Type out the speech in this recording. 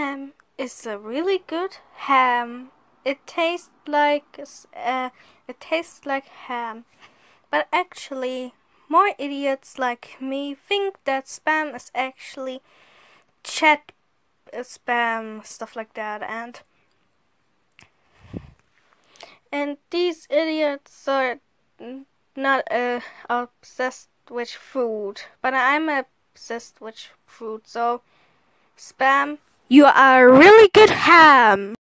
Spam is a really good ham. It tastes like uh, it tastes like ham, but actually, more idiots like me think that spam is actually chat spam stuff like that, and and these idiots are not uh, obsessed with food, but I'm obsessed with food, so spam, you are a really good ham.